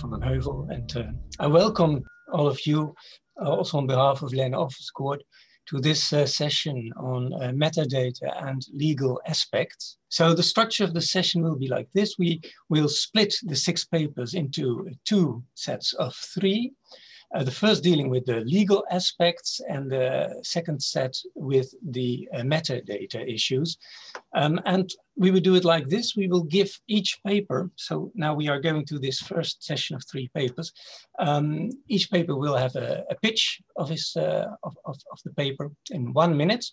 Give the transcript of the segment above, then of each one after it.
Van den Heuvel, and uh, I welcome all of you, uh, also on behalf of Lene Offersgaard, to this uh, session on uh, metadata and legal aspects. So the structure of the session will be like this. We will split the six papers into two sets of three. Uh, the first dealing with the legal aspects and the second set with the uh, metadata issues. Um, and we will do it like this. We will give each paper, so now we are going to this first session of three papers. Um, each paper will have a, a pitch of, his, uh, of, of, of the paper in one minute.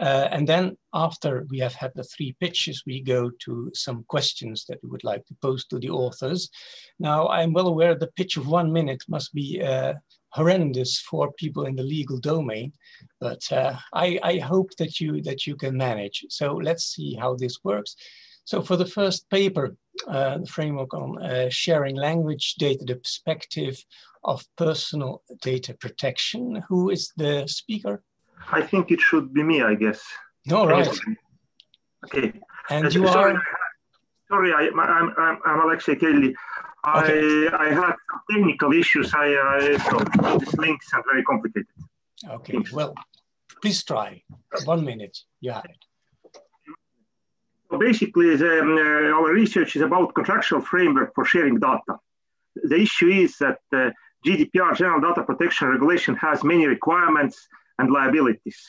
Uh, and then after we have had the three pitches, we go to some questions that we would like to pose to the authors. Now, I'm well aware the pitch of one minute must be uh, horrendous for people in the legal domain, but uh, I, I, hope that you, that you can manage. So let's see how this works. So for the first paper, uh, the framework on uh, sharing language data, the perspective of personal data protection, who is the speaker? I think it should be me, I guess. No, right. Okay. And uh, you sorry, are. Sorry, I, am I'm, I'm, I'm Aleksei Kelli. Okay. I, I had some technical issues. I, I so these links are very complicated. Okay. Thanks. Well, please try. One minute. You have it. So basically, the, um, uh, our research is about contractual framework for sharing data. The issue is that uh, GDPR, General Data Protection Regulation, has many requirements and liabilities.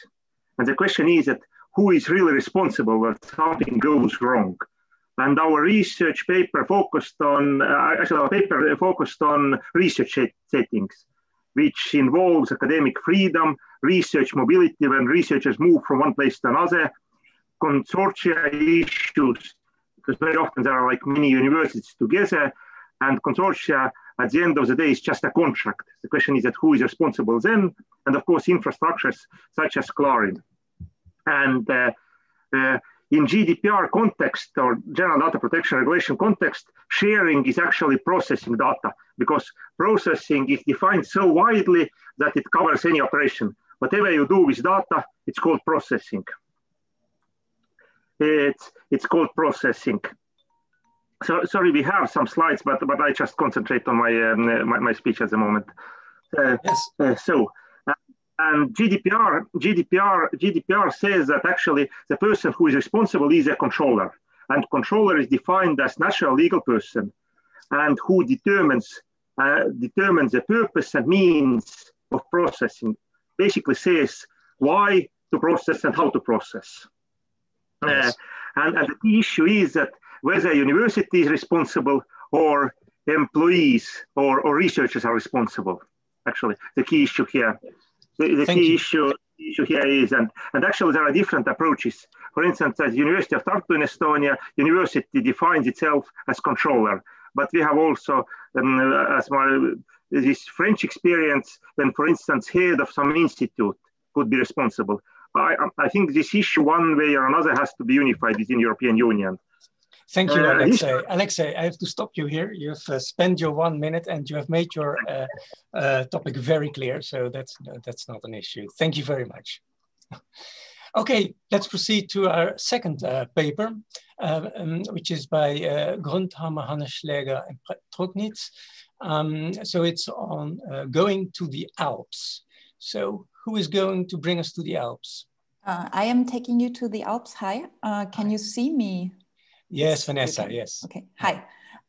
And the question is that who is really responsible when something goes wrong? And our research paper focused on, uh, actually our paper focused on research settings, which involves academic freedom, research mobility when researchers move from one place to another, consortia issues, because very often there are like many universities together, and consortia at the end of the day is just a contract. The question is that who is responsible then? And of course, infrastructures such as Clarin. And uh, uh, in GDPR context or General Data Protection Regulation context, sharing is actually processing data because processing is defined so widely that it covers any operation. Whatever you do with data, it's called processing. It's, it's called processing so sorry, we have some slides, but but I just concentrate on my um, my, my, speech at the moment. Uh, yes. Uh, so, uh, and GDPR GDPR GDPR says that actually the person who is responsible is a controller, and controller is defined as natural legal person, and who determines uh, determines the purpose and means of processing. Basically, says why to process and how to process. Yes. Uh, and, and the issue is that whether university is responsible or employees or, or researchers are responsible. Actually, the key issue here, the, the key you. issue issue here is, and, and actually there are different approaches. For instance, at University of Tartu in Estonia, university defines itself as controller, but we have also, um, as my, this French experience, when, for instance, head of some institute could be responsible. I, I think this issue, one way or another, has to be unified within European Union. Thank you, uh, Aleksei. Aleksei, I have to stop you here. You've uh, spent your one minute and you have made your uh, uh topic very clear. So that's, that's not an issue. Thank you very much. okay, let's proceed to our second uh, paper, uh, um, which is by Gründhammer, Hannes Schläger, and Trognitz. Um, so it's on going to the Alps. So who is going to bring us to the Alps? I am taking you to the Alps. Hi, can you see me? Yes, Vanessa, yes. Okay, hi.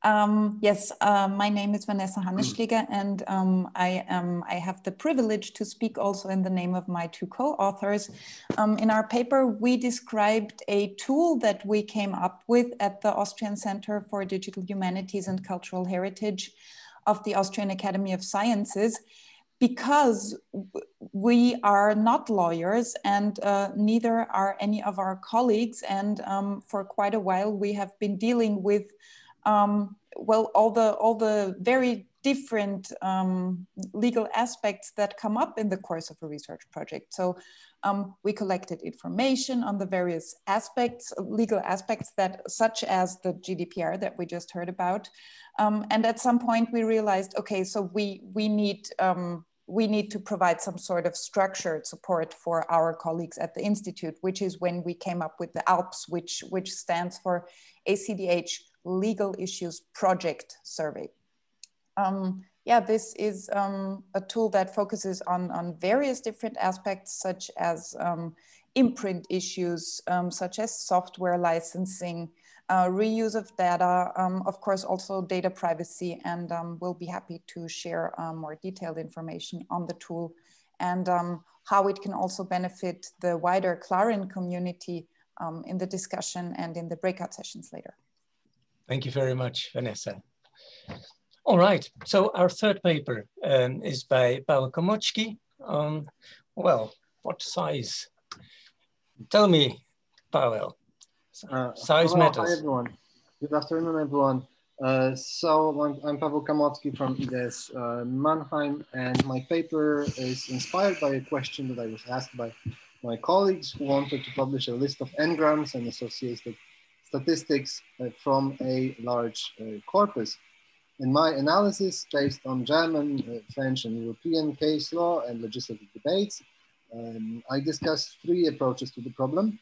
Um, yes, uh, my name is Vanessa Hannesschläger, and um, I, am, I have the privilege to speak also in the name of my two co-authors. Um, in our paper, we described a tool that we came up with at the Austrian Center for Digital Humanities and Cultural Heritage of the Austrian Academy of Sciences because we are not lawyers and uh, neither are any of our colleagues. And um, for quite a while, we have been dealing with, um, well, all the, all the very different um, legal aspects that come up in the course of a research project. So um, we collected information on the various aspects, legal aspects that, such as the GDPR that we just heard about. Um, and at some point we realized, okay, so we, we need um, we need to provide some sort of structured support for our colleagues at the Institute, which is when we came up with the ALPS, which, which stands for ACDH Legal Issues Project Survey. Um, yeah, this is um, a tool that focuses on, on various different aspects, such as um, imprint issues, um, such as software licensing, uh, reuse of data, um, of course, also data privacy, and um, we'll be happy to share uh, more detailed information on the tool and how it can also benefit the wider Clarin community in the discussion and in the breakout sessions later. Thank you very much, Vanessa. All right, so our third paper um, is by Paweł Kamocki on, well, what size? Tell me, Paweł, uh, size hello, matters. Hi, everyone. Good afternoon, everyone. Uh, so I'm, I'm Paweł Kamocki from IDS uh, Mannheim, and my paper is inspired by a question that I was asked by my colleagues who wanted to publish a list of n-grams and associated statistics uh, from a large uh, corpus. In my analysis, based on German, uh, French, and European case law and legislative debates, um, I discussed three approaches to the problem.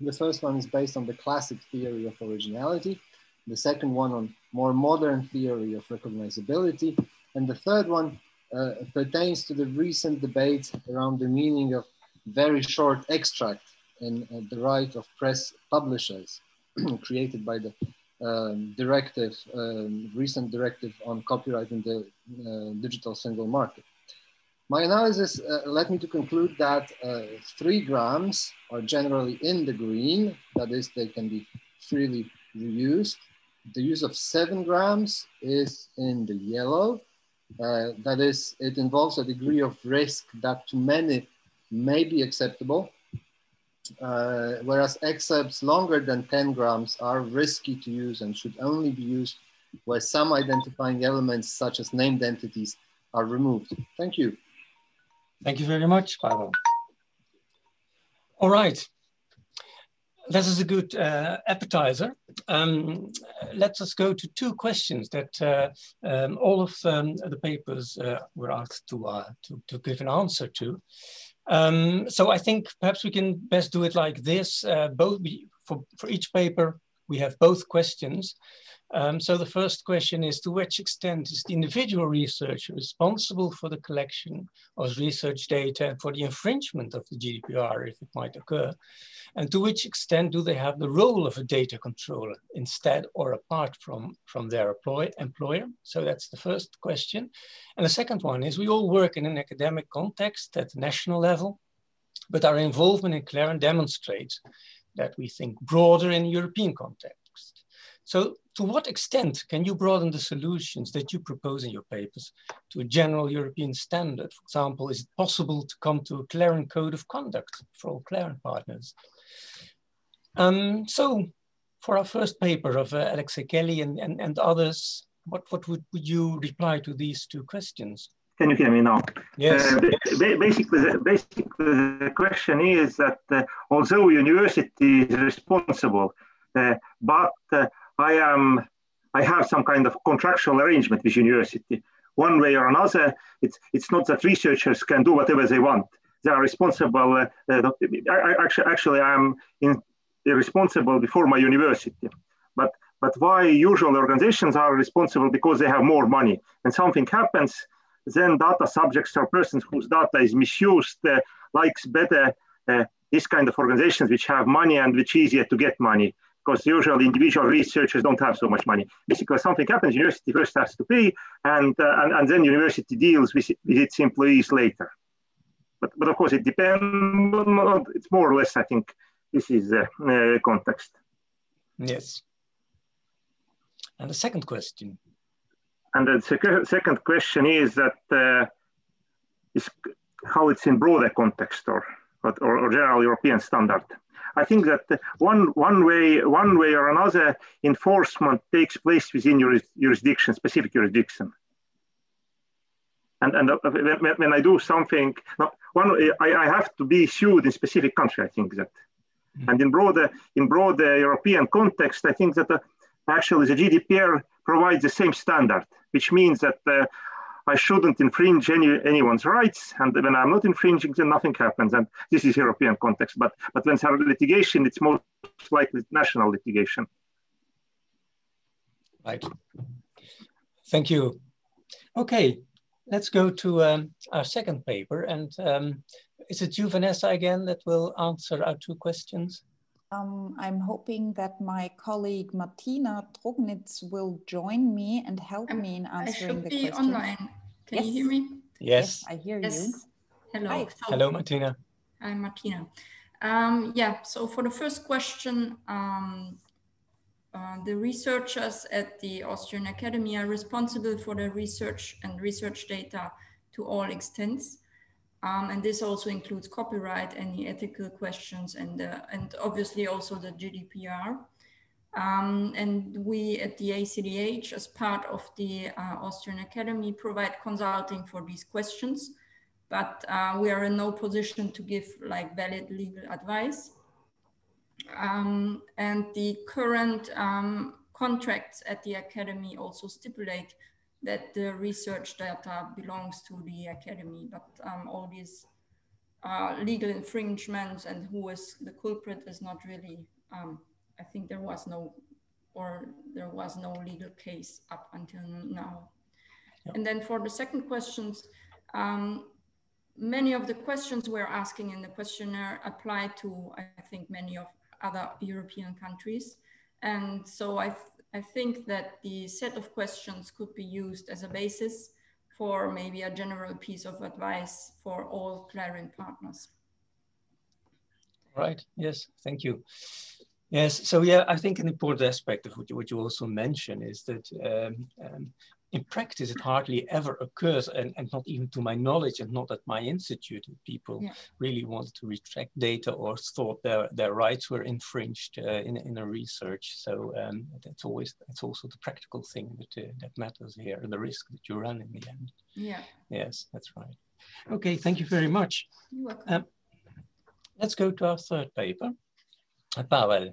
The first one is based on the classic theory of originality. The second one on more modern theory of recognizability. And the third one uh, pertains to the recent debate around the meaning of very short extract in uh, the right of press publishers created by the um, directive, um, recent directive on copyright in the uh, digital single market. My analysis uh, led me to conclude that uh, three grams are generally in the green, that is, they can be freely reused. The use of seven grams is in the yellow, uh, that is, it involves a degree of risk that to many may be acceptable, uh, whereas excerpts longer than 10 grams are risky to use and should only be used where some identifying elements such as named entities are removed. Thank you. Thank you very much, Paweł. All right. This is a good uh, appetizer. Um, let us go to two questions that uh, um, all of um, the papers uh, were asked to, uh, to, to, give an answer to. Um, so I think perhaps we can best do it like this. Uh, both for, for each paper, we have both questions. Um, so the first question is, to which extent is the individual researcher responsible for the collection of research data and for the infringement of the GDPR, if it might occur? And to which extent do they have the role of a data controller instead or apart from, from their employ, employer? So that's the first question. And the second one is, we all work in an academic context at the national level, but our involvement in Clarin demonstrates that we think broader in European context. So to what extent can you broaden the solutions that you propose in your papers to a general European standard? For example, is it possible to come to a Clarin code of conduct for all Clarin partners? Um, so for our first paper of uh, Aleksei Kelli and, and, and others, what, what would, would you reply to these two questions? Can you hear me now? Yes. Uh, basically, the, basically, the question is that uh, although university is responsible, uh, but uh, I am I have some kind of contractual arrangement with university. One way or another, it's it's not that researchers can do whatever they want. They are responsible. Uh, uh, I, actually, actually, I'm in, responsible before my university. But but why usual organizations are responsible because they have more money. And something happens, then data subjects or persons whose data is misused uh, likes better uh, this kind of organizations which have money and which easier to get money because usually individual researchers don't have so much money. Basically, something happens, university first has to pay, and, uh, and, and then university deals with, with its employees later. But, but of course, it depends, it's more or less, I think, this is the uh, context. Yes. And the second question. And the sec second question is that uh, is how it's in broader context or, or, or general European standard. I think that one, one, way, one way or another enforcement takes place within your jurisdiction, specific jurisdiction. And, and uh, when, when I do something, no, one, I, I have to be sued in specific country, I think that. Mm. And in broader, in broader European context, I think that uh, actually the GDPR provides the same standard, which means that uh, I shouldn't infringe any, anyone's rights. And when I'm not infringing, then nothing happens. And this is European context. But, but when there's litigation, it's most likely national litigation. Right. Thank you, Okay, let's go to um, our second paper. And um, is it you, Vanessa, again, that will answer our two questions? Um, I'm hoping that my colleague Martina Trognitz will join me and help me in answering the question. I should be online. Can yes. you hear me? Yes. yes I hear yes. you. Hello. Hi. Hello, Martina. I'm Martina. Um, yeah, so for the first question, um, uh, the researchers at the Austrian Academy are responsible for the research and research data to all extents. Um, and this also includes copyright, any ethical questions, and, uh, and obviously also the GDPR. Um, and we at the ACDH, as part of the uh, Austrian Academy, provide consulting for these questions, but uh, we are in no position to give like valid legal advice. Um, and the current um, contracts at the Academy also stipulate that the research data belongs to the academy, but um, all these uh, legal infringements and who is the culprit is not really, um, I think there was no, or there was no legal case up until now. Yep. And then for the second questions, um, many of the questions we're asking in the questionnaire apply to, I think, many of other European countries. And so I I think that the set of questions could be used as a basis for maybe a general piece of advice for all Clarin partners. Right, yes, thank you. Yes, so yeah, I think an important aspect of what you, what you also mentioned is that um, um, in practice, it hardly ever occurs, and, and not even to my knowledge, and not at my institute, people yeah. really wanted to retract data or thought their, their rights were infringed uh, in, in a research. So um, that's always that's also the practical thing that uh, that matters here, the risk that you run in the end. Yeah. Yes, that's right. Okay, thank you very much. You're welcome. Um, let's go to our third paper. Uh, Pavel.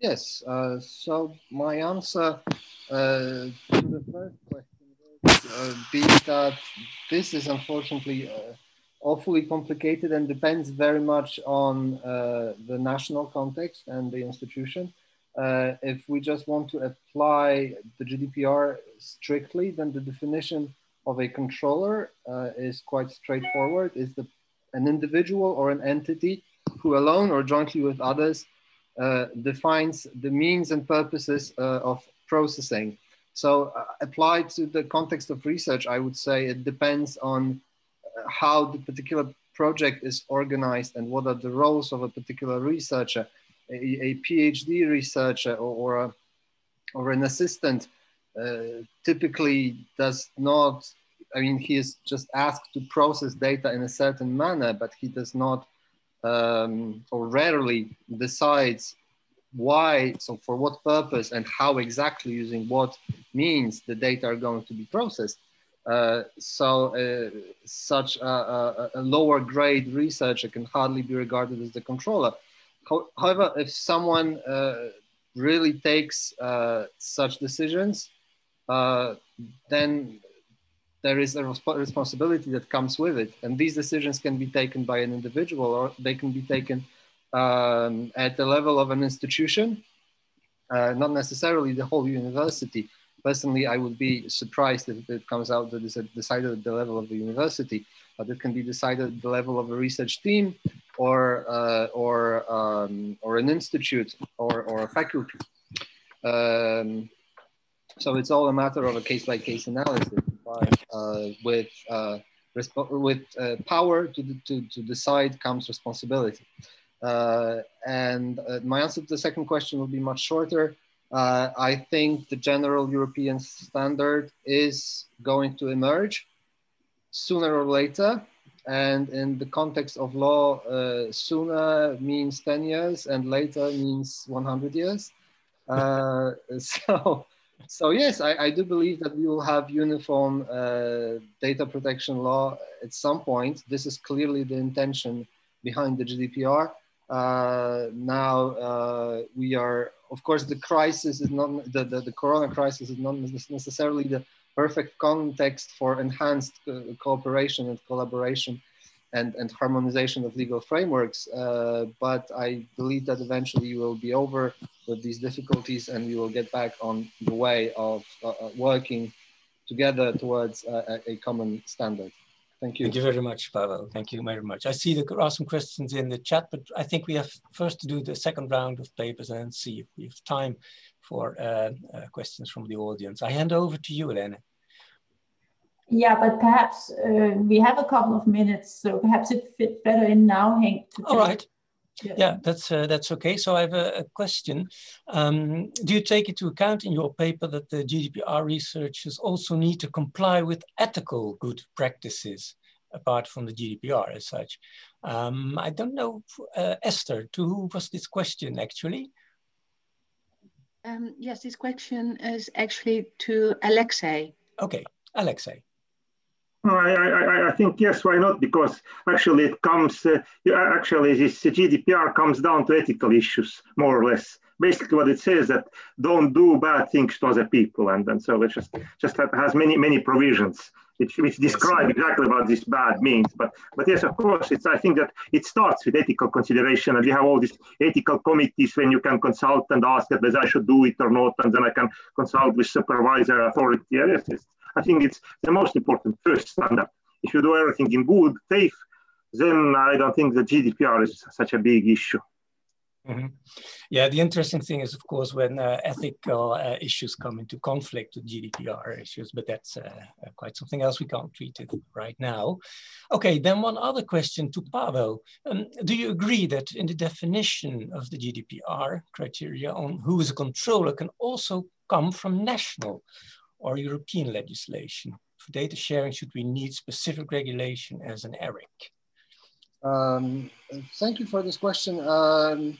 Yes, uh, so my answer uh, to the first question would uh, be that this is unfortunately uh, awfully complicated and depends very much on uh, the national context and the institution. Uh, if we just want to apply the GDPR strictly, then the definition of a controller is quite straightforward. Is the an individual or an entity who alone or jointly with others uh, defines the means and purposes uh, of processing. So uh, applied to the context of research, I would say it depends on how the particular project is organized and what are the roles of a particular researcher. A, a PhD researcher or, or, a, or an assistant uh, typically does not, I mean, he is just asked to process data in a certain manner, but he does not um, or rarely decides why, so for what purpose and how exactly using what means the data are going to be processed. Uh, so uh, such a, a, a, lower grade researcher can hardly be regarded as the controller. However, if someone uh, really takes uh, such decisions, uh, then there is a resp responsibility that comes with it. And these decisions can be taken by an individual or they can be taken um, at the level of an institution, uh, not necessarily the whole university. Personally, I would be surprised if it comes out that it's decided at the level of the university, but it can be decided at the level of a research team or, uh, or, um, or an institute or, or a faculty. Um, so it's all a matter of a case-by-case analysis uh, with uh, with uh, power to, to, to decide comes responsibility. and my answer to the second question will be much shorter. I think the general European standard is going to emerge sooner or later. And in the context of law, uh, sooner means 10 years and later means 100 years. Uh, so so yes, I, I, do believe that we will have uniform uh, data protection law at some point. This is clearly the intention behind the GDPR. Uh, now uh, we are, of course, the crisis is not the, the, the, Corona crisis is not necessarily the perfect context for enhanced cooperation and collaboration and, and harmonization of legal frameworks. Uh, but I believe that eventually we will be over with these difficulties and we will get back on the way of uh, uh, working together towards a, a common standard. Thank you. Thank you very much, Pavel. Thank you very much. I see there are some questions in the chat, but I think we have first to do the second round of papers and see if we have time for uh, uh, questions from the audience. I hand over to you, Elena. Yeah, but perhaps uh, we have a couple of minutes, so perhaps it fit better in now, Henk. All right. Yeah, yeah that's uh, that's okay. So I have a, a question. Um, do you take into account in your paper that the GDPR researchers also need to comply with ethical good practices apart from the GDPR as such? Um, I don't know, uh, Esther, to who was this question actually? Um, yes, this question is actually to Aleksei. Okay, Aleksei. I, I, I, think yes, why not? Because actually it comes, uh, actually this GDPR comes down to ethical issues, more or less. Basically what it says that don't do bad things to other people. And, and so it just, just has many, many provisions which, which describe exactly what this bad means. But, but yes, of course, it's, I think that it starts with ethical consideration and we have all these ethical committees when you can consult and ask whether I should do it or not. And then I can consult with supervisor authority. Yes. I think it's the most important first standard. If you do everything in good faith, then I don't think the GDPR is such a big issue. Mm -hmm. Yeah, the interesting thing is, of course, when uh, ethical uh, issues come into conflict with GDPR issues, but that's uh, uh, quite something else we can't treat it right now. Okay, then one other question to Pavel. Um, do you agree that in the definition of the GDPR criteria on who is a controller can also come from national or European legislation? For data sharing, should we need specific regulation as an ERIC? Um, thank you for this question. Um,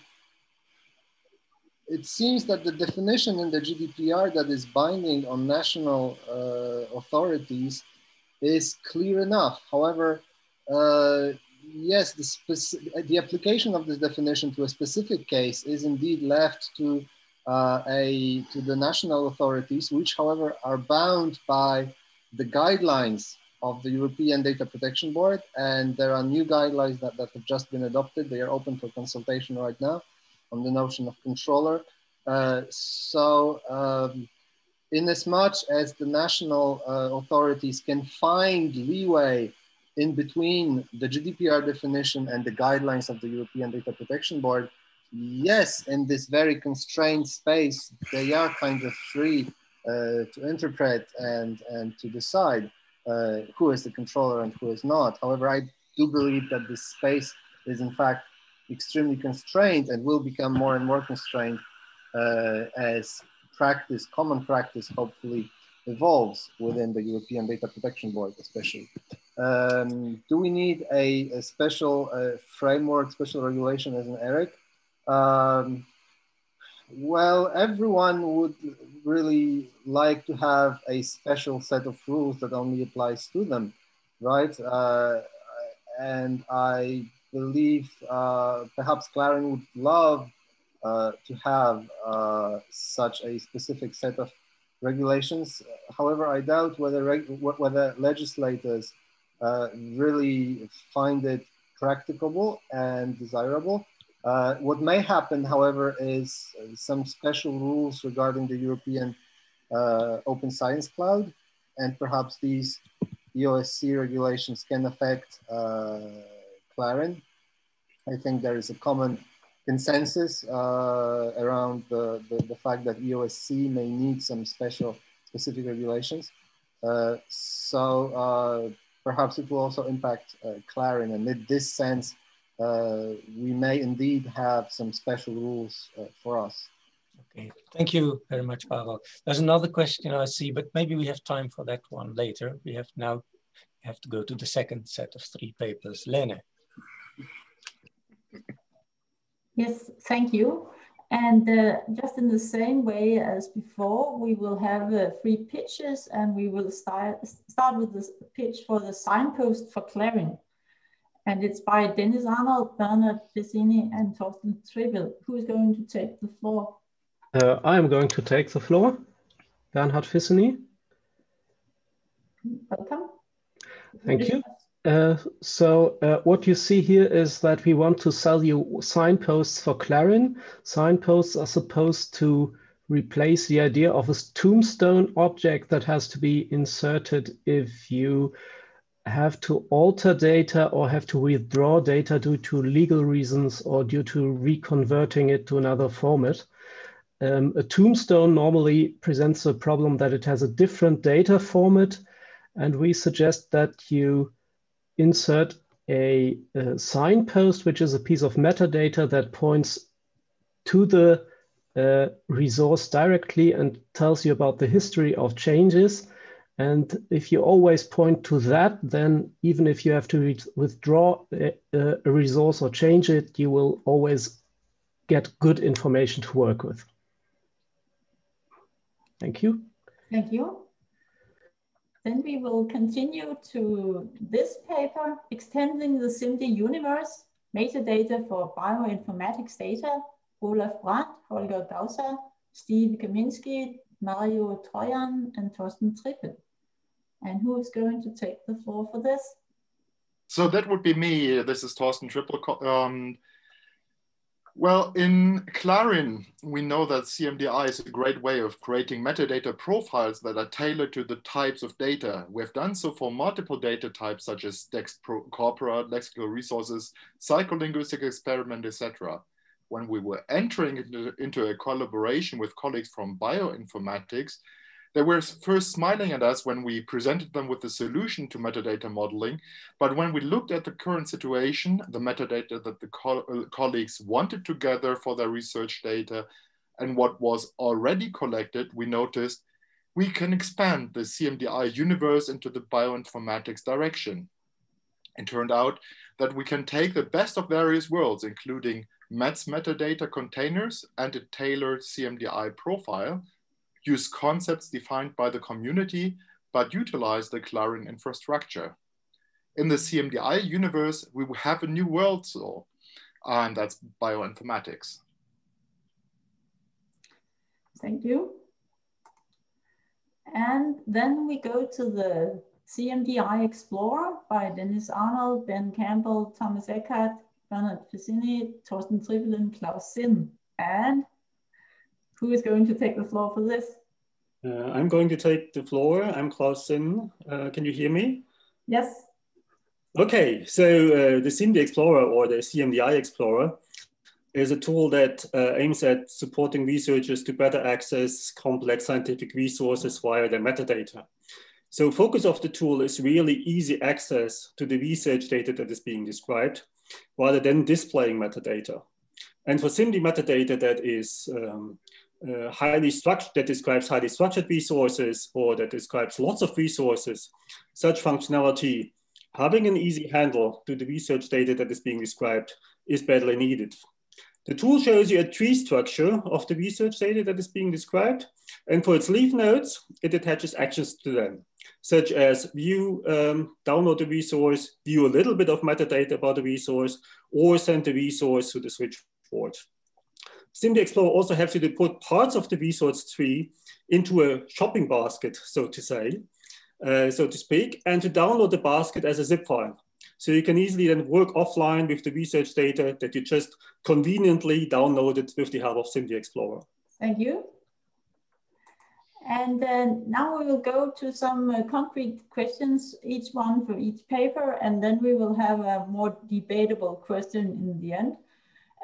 it seems that the definition in the GDPR that is binding on national uh, authorities is clear enough. However, uh, yes, the, the application of this definition to a specific case is indeed left to uh, a, to the national authorities, which however are bound by the guidelines of the European Data Protection Board. And there are new guidelines that, that have just been adopted. They are open for consultation right now on the notion of controller. Uh, so um, in as much as the national uh, authorities can find leeway in between the GDPR definition and the guidelines of the European Data Protection Board, yes, in this very constrained space, they are kind of free uh, to interpret and, and to decide uh, who is the controller and who is not. However, I do believe that this space is in fact extremely constrained and will become more and more constrained uh, as practice, common practice, hopefully evolves within the European Data Protection Board, especially. Um, do we need a, a special uh, framework, special regulation as an ERIC? Um, well, everyone would really like to have a special set of rules that only applies to them, right? Uh, and I believe uh, perhaps Clarin would love uh, to have uh, such a specific set of regulations. However, I doubt whether, whether legislators uh, really find it practicable and desirable. Uh, what may happen, however, is uh, some special rules regarding the European uh, Open Science Cloud, and perhaps these EOSC regulations can affect uh, Clarin. I think there is a common consensus uh, around the, the, the, fact that EOSC may need some special specific regulations. Uh, so perhaps it will also impact Clarin, and in this sense, we may indeed have some special rules uh, for us. Okay, thank you very much, Pavel. There's another question I see, but maybe we have time for that one later. We have now have to go to the second set of three papers. Lene. Yes, thank you. And uh, just in the same way as before, we will have uh, three pitches and we will start, start with the pitch for the signpost for Clarin and it's by Denis Arnold, Bernhard Fisseni, and Thorsten Trippel. Who is going to take the floor? Uh, I am going to take the floor. Bernhard Fisseni. Welcome. Thank you. Uh, so uh, what you see here is that we want to sell you signposts for Clarin. Signposts are supposed to replace the idea of a tombstone object that has to be inserted if you have to alter data or have to withdraw data due to legal reasons or due to reconverting it to another format. Um, a tombstone normally presents a problem that it has a different data format, and we suggest that you insert a, a signpost, which is a piece of metadata that points to the uh, resource directly and tells you about the history of changes. And if you always point to that, then even if you have to withdraw a, a resource or change it, you will always get good information to work with. Thank you. Thank you. Then we will continue to this paper, Extending the CMDI Universe, Metadata for Bioinformatics Data, Olaf Brandt, Holger Gauza, Steve Kaminski, Mario Trojan, and Thorsten Trippel. And who is going to take the floor for this? So that would be me. This is Thorsten Trippel. Um, well, in Clarin, we know that CMDI is a great way of creating metadata profiles that are tailored to the types of data. We have done so for multiple data types such as text corpora, lexical resources, psycholinguistic experiment, etc. When we were entering into, into a collaboration with colleagues from bioinformatics, they were first smiling at us when we presented them with the solution to metadata modeling. But when we looked at the current situation, the metadata that the co uh, colleagues wanted to gather for their research data and what was already collected, we noticed we can expand the CMDI universe into the bioinformatics direction. It turned out that we can take the best of various worlds, including METS metadata containers and a tailored CMDI profile, use concepts defined by the community, but utilize the Clarin infrastructure. In the CMDI universe, we have a new world, so, and that's bioinformatics. Thank you. And then we go to the CMDI Explorer by Denis Arnold, Ben Campbell, Thomas Eckart, Bernhard Fisseni, Thorsten Trippel, and Claus Zinn. And who is going to take the floor for this? Uh, I'm going to take the floor. I'm Claus Zinn. Uh, can you hear me? Yes. Okay, so uh, the CMDI Explorer or the CMDI Explorer is a tool that uh, aims at supporting researchers to better access complex scientific resources via their metadata. So focus of the tool is really easy access to the research data that is being described rather than displaying metadata. And for CMDI metadata that is um, uh, highly structured, that describes highly structured resources or that describes lots of resources, such functionality, having an easy handle to the research data that is being described is badly needed. The tool shows you a tree structure of the research data that is being described. And for its leaf nodes, it attaches actions to them, such as view, um, download the resource, view a little bit of metadata about the resource, or send the resource to the switchboard. CMDI Explorer also helps you to put parts of the resource tree into a shopping basket, so to say, uh, so to speak, and to download the basket as a zip file. So you can easily then work offline with the research data that you just conveniently downloaded with the help of CMDI Explorer. Thank you. And now we will go to some uh, concrete questions, each one for each paper, and then we will have a more debatable question in the end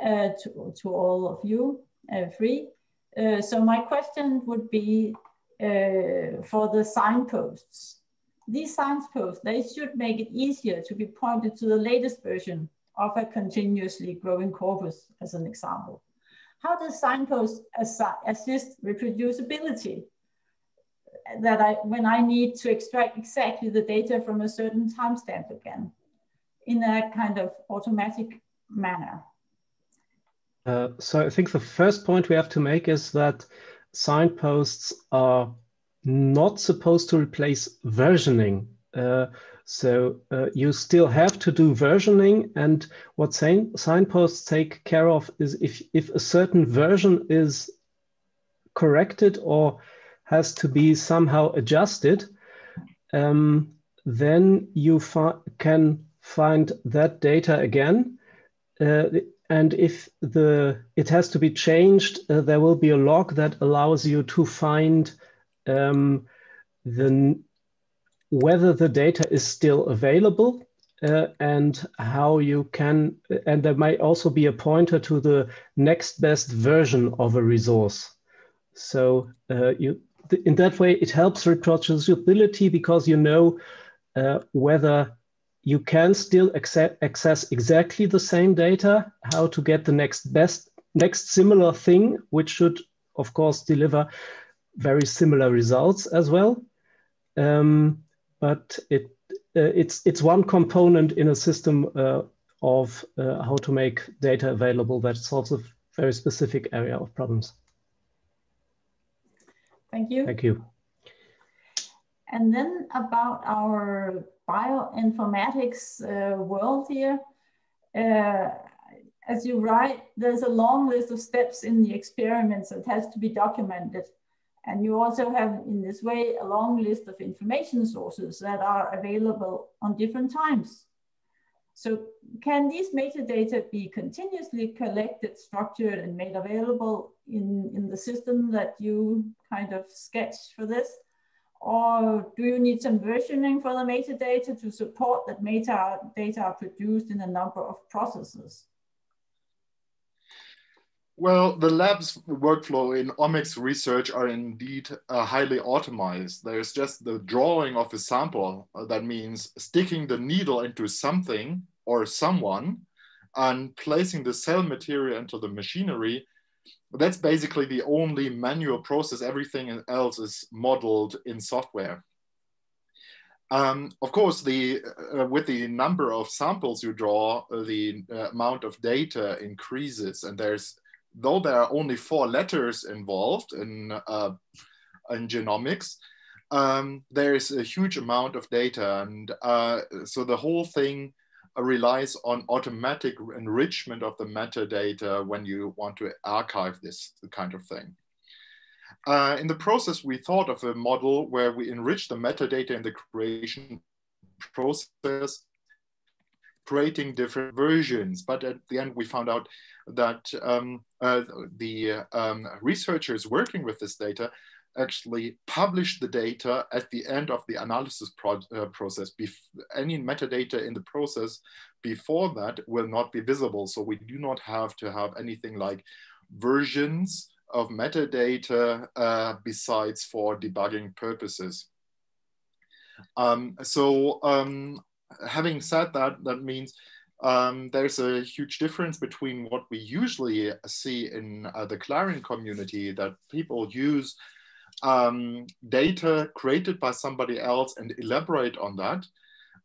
uh, to, to all of you, uh, three. Uh, so my question would be uh, for the signposts. These signposts, they should make it easier to be pointed to the latest version of a continuously growing corpus, as an example. How does signposts assist reproducibility? That I, when I need to extract exactly the data from a certain timestamp again, in a kind of automatic manner. Uh, so I think the first point we have to make is that signposts are not supposed to replace versioning. Uh, so uh, you still have to do versioning and what sign signposts take care of is if, if a certain version is corrected or has to be somehow adjusted, um, then you fi can find that data again uh, and if the it has to be changed, uh, there will be a log that allows you to find um, the whether the data is still available uh, and how you can, and there might also be a pointer to the next best version of a resource. So uh, you, in that way, it helps reproducibility because you know uh, whether you can still access exactly the same data, how to get the next best, next similar thing, which should, of course, deliver very similar results as well. Um, but it uh, it's it's one component in a system uh, of uh, how to make data available that solves a very specific area of problems. Thank you. Thank you. And then about our bioinformatics uh, world here, uh, as you write, there's a long list of steps in the experiments that has to be documented. And you also have, in this way, a long list of information sources that are available on different times. So can these metadata be continuously collected, structured, and made available in, in the system that you kind of sketched for this? Or do you need some versioning for the metadata to support that metadata are produced in a number of processes? Well, the lab's workflow in omics research are indeed uh, highly automized. There's just the drawing of a sample. Uh, that means sticking the needle into something or someone and placing the cell material into the machinery. That's basically the only manual process. Everything else is modeled in software. Um, of course, the, uh, with the number of samples you draw, uh, the uh, amount of data increases and there's though there are only four letters involved in, uh, in genomics, um, there is a huge amount of data. And uh, so the whole thing relies on automatic enrichment of the metadata when you want to archive this kind of thing. Uh, in the process, we thought of a model where we enrich the metadata in the creation process creating different versions. But at the end, we found out that um, uh, the um, researchers working with this data actually publish the data at the end of the analysis pro uh, process. Bef any metadata in the process before that will not be visible. So we do not have to have anything like versions of metadata uh, besides for debugging purposes. Um, so um, having said that, that means um, there's a huge difference between what we usually see in uh, the Clarin community that people use um, data created by somebody else and elaborate on that.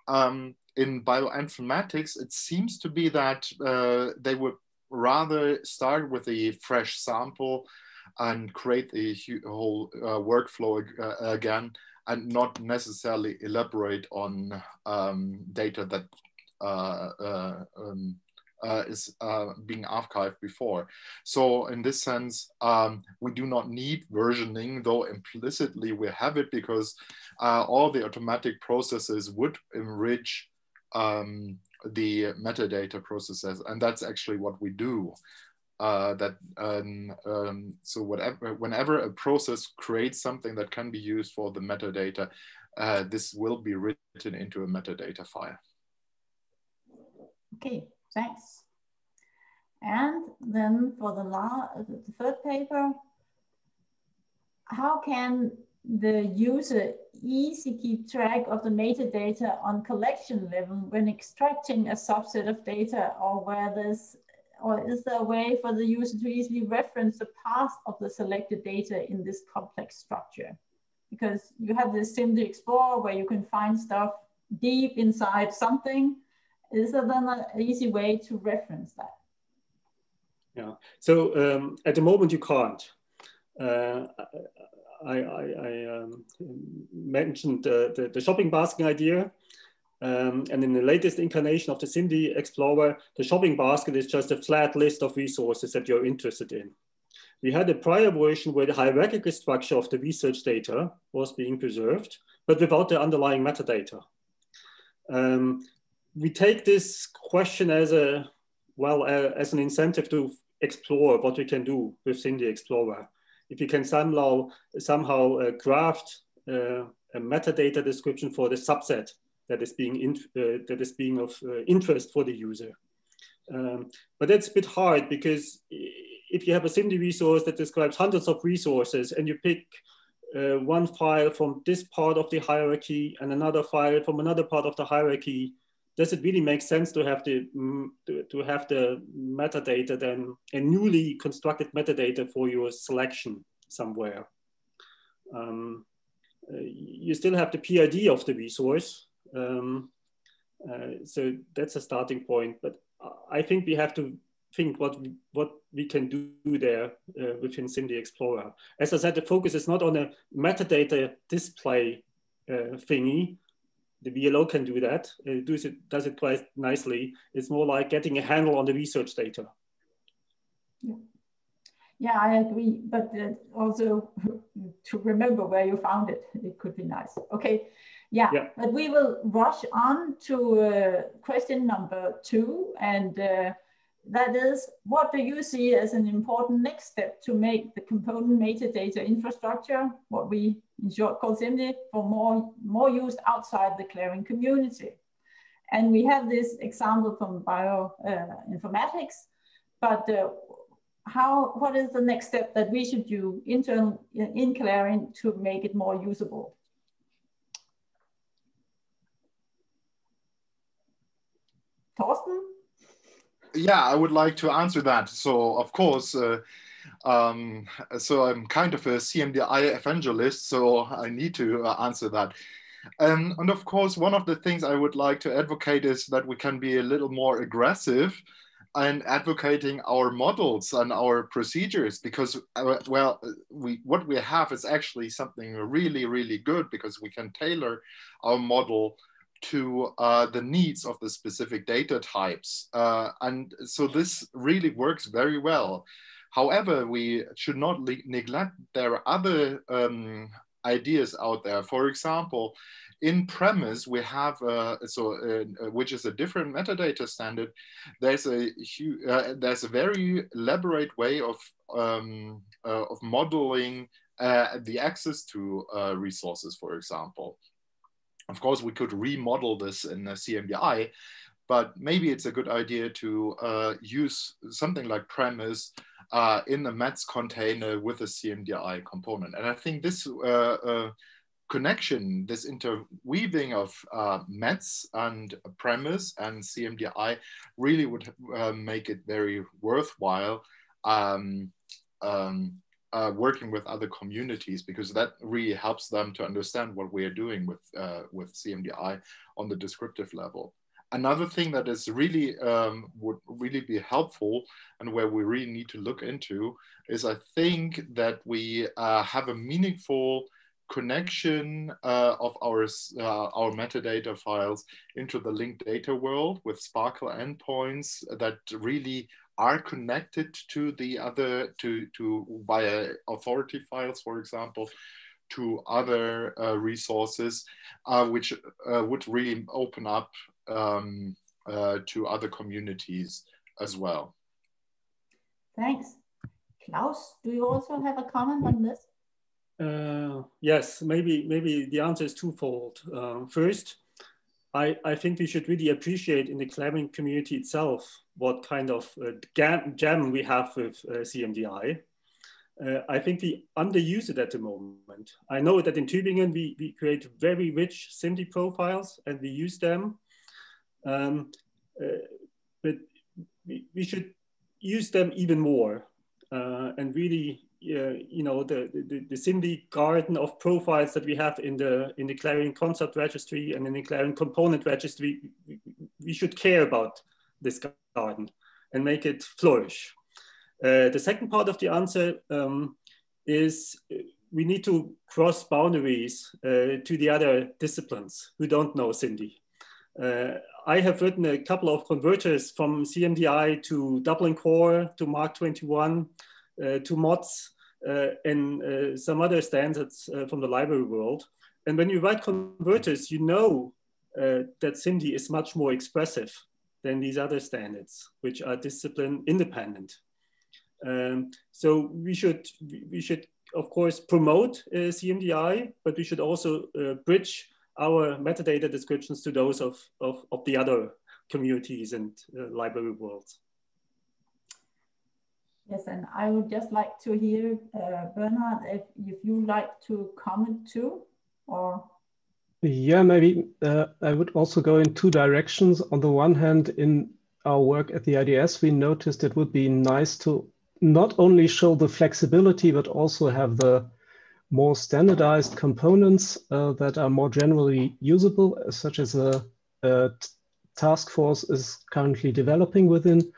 Um, in bioinformatics, it seems to be that uh, they would rather start with a fresh sample and create a whole uh, workflow uh, again and not necessarily elaborate on um, data that uh, uh, um, uh, is uh, being archived before. So in this sense, um, we do not need versioning, though implicitly we have it because uh, all the automatic processes would enrich um, the metadata processes. And that's actually what we do uh, that um, um, so whatever whenever a process creates something that can be used for the metadata, uh, this will be written into a metadata file. Okay, thanks. And then for the, the third paper, how can the user easy keep track of the metadata on collection level when extracting a subset of data or where there's or is there a way for the user to easily reference the path of the selected data in this complex structure? Because you have this CMDI Explorer where you can find stuff deep inside something. Is there then an easy way to reference that? Yeah, so um, at the moment you can't. Uh, I, I, I um, mentioned uh, the, the shopping basket idea um, and in the latest incarnation of the CMDI Explorer, the shopping basket is just a flat list of resources that you're interested in. We had a prior version where the hierarchical structure of the research data was being preserved, but without the underlying metadata. Um, we take this question as a well, uh, as an incentive to explore what we can do with CMDI Explorer. If you can somehow, somehow uh, craft uh, a metadata description for the subset that is being, in, uh, that is being of uh, interest for the user. Um, but that's a bit hard because if you have a CMDI resource that describes hundreds of resources and you pick uh, one file from this part of the hierarchy and another file from another part of the hierarchy, does it really make sense to have the mm, to, have the metadata then a newly constructed metadata for your selection somewhere? Um, uh, you still have the PID of the resource. Um, uh, so that's a starting point, but I think we have to think what what we can do there uh, within CMDI Explorer. As I said, the focus is not on a metadata display uh, thingy. The VLO can do that. It does it, does it quite nicely. It's more like getting a handle on the research data. Yeah, yeah I agree. But uh, also to remember where you found it, it could be nice. Okay. Yeah, yeah. but we will rush on to uh, question number two. And uh, that is, what do you see as an important next step to make the component metadata infrastructure, what we in short call CMDI, for more, more used outside the Clarin community? And we have this example from bioinformatics, uh, but uh, how, what is the next step that we should do internal in Clarin to make it more usable? Thorsten? Yeah, I would like to answer that. So, of course, uh, um, so I'm kind of a CMDI evangelist, so I need to uh, answer that. Um, and of course, one of the things I would like to advocate is that we can be a little more aggressive and advocating our models and our procedures because uh, well we what we have is actually something really really good because we can tailor our model to uh, the needs of the specific data types. Uh, and so this really works very well. However, we should not neglect there are other um, ideas out there. For example, in PREMIS we have uh, so uh, which is a different metadata standard. There's a uh, there's a very elaborate way of um, uh, of modeling the access to resources, for example. Of course, we could remodel this in a CMDI, but maybe it's a good idea to uh, use something like PREMIS uh, in the METS container with a CMDI component. And I think this uh, uh connection, this interweaving of uh, METS and PREMIS and CMDI really would uh, make it very worthwhile um, um, uh, working with other communities because that really helps them to understand what we are doing with uh, with CMDI on the descriptive level. Another thing that is really um, would really be helpful and where we really need to look into is I think that we uh, have a meaningful connection uh, of our, uh, our metadata files into the linked data world with SPARQL endpoints that really are connected to the other, to, to via authority files, for example, to other uh, resources, uh, which uh, would really open up um, uh, to other communities as well. Thanks. Claus, do you also have a comment on this? Uh, yes, maybe maybe the answer is twofold. Uh, first, I, I think we should really appreciate in the Clarin community itself what kind of uh, gem we have with uh, CMDI. Uh, I think we underuse it at the moment. I know that in Tübingen we, we create very rich CMDI profiles and we use them. Um, uh, but we, we should use them even more uh, and really uh, you know the, the the garden of profiles that we have in the in the Clarin concept registry and in the Clarin component registry, we, we should care about this garden and make it flourish. Uh, the second part of the answer um, is uh, we need to cross boundaries uh, to the other disciplines who don't know CMDI. Uh, I have written a couple of converters from CMDI to Dublin Core to MARC 21 uh, to mods uh, and uh, some other standards from the library world. And when you write converters, you know that CMDI is much more expressive than these other standards, which are discipline independent. Um, so we should, we should of course promote uh, CMDI, but we should also uh, bridge our metadata descriptions to those of, of, of the other communities and uh, library worlds. Yes, and I would just like to hear, uh, if, if you like to comment too, or? Yeah, maybe uh, I would also go in two directions. On the one hand, in our work at the IDS, we noticed it would be nice to not only show the flexibility, but also have the more standardized components uh, that are more generally usable, such as a, a task force is currently developing within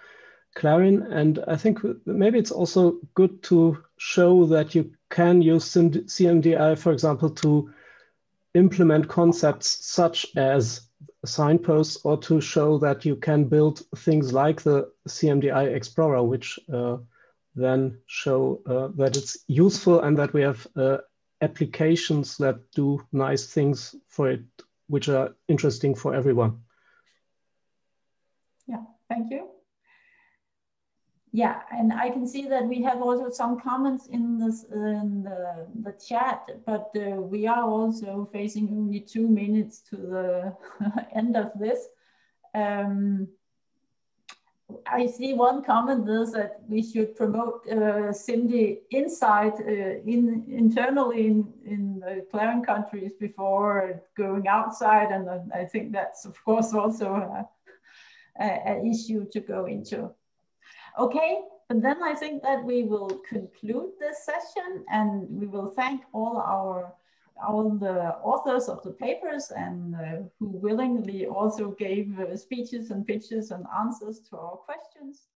Clarin. And I think maybe it's also good to show that you can use CMDI, for example, to implement concepts such as signposts or to show that you can build things like the CMDI Explorer, which uh, then show uh, that it's useful and that we have uh, applications that do nice things for it, which are interesting for everyone. Yeah, thank you. Yeah, and I can see that we have also some comments in this in the, the chat, but uh, we are also facing only two minutes to the end of this. Um, I see one comment is that we should promote uh, CMDI inside, uh, in internally in, in the Clarin countries before going outside, and I think that's of course also an issue to go into. Okay, but then I think that we will conclude this session and we will thank all our all the authors of the papers and uh, who willingly also gave uh, speeches and pitches and answers to our questions.